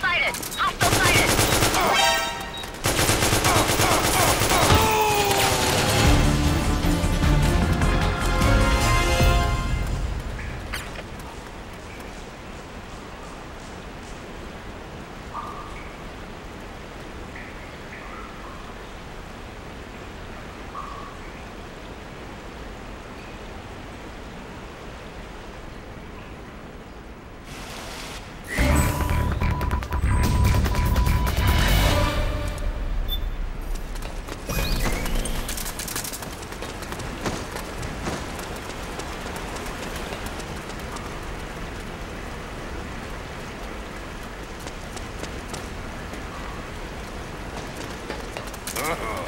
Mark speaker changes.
Speaker 1: sighted. Hostile
Speaker 2: Oh.